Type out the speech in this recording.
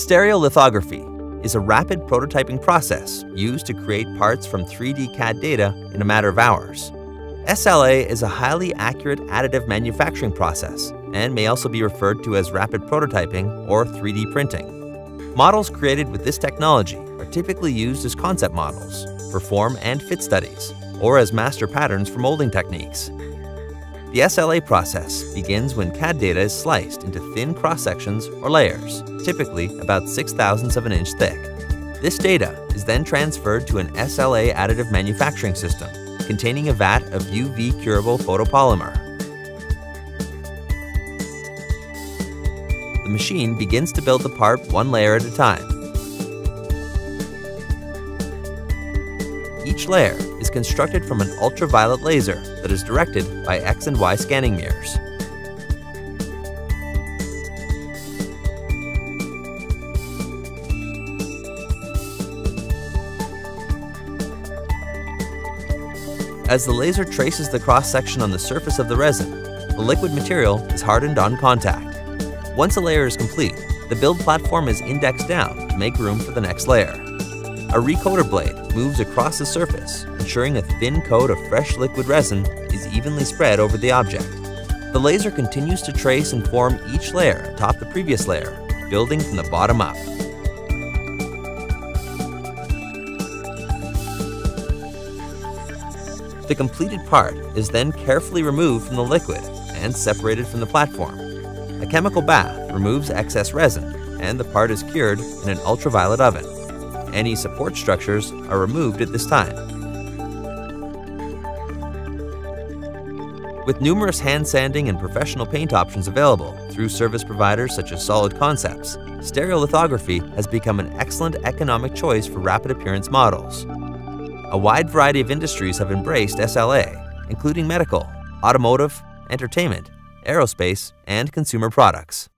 Stereolithography is a rapid prototyping process used to create parts from 3D CAD data in a matter of hours. SLA is a highly accurate additive manufacturing process and may also be referred to as rapid prototyping or 3D printing. Models created with this technology are typically used as concept models for form and fit studies or as master patterns for molding techniques. The SLA process begins when CAD data is sliced into thin cross-sections or layers, typically about 6 thousandths of an inch thick. This data is then transferred to an SLA additive manufacturing system containing a vat of UV curable photopolymer. The machine begins to build the part one layer at a time. Each layer is constructed from an ultraviolet laser that is directed by X and Y scanning mirrors. As the laser traces the cross-section on the surface of the resin, the liquid material is hardened on contact. Once a layer is complete, the build platform is indexed down to make room for the next layer. A recoater blade moves across the surface, ensuring a thin coat of fresh liquid resin is evenly spread over the object. The laser continues to trace and form each layer atop the previous layer, building from the bottom up. The completed part is then carefully removed from the liquid and separated from the platform. A chemical bath removes excess resin, and the part is cured in an ultraviolet oven. Any support structures are removed at this time. With numerous hand sanding and professional paint options available through service providers such as Solid Concepts, stereolithography has become an excellent economic choice for rapid appearance models. A wide variety of industries have embraced SLA, including medical, automotive, entertainment, aerospace, and consumer products.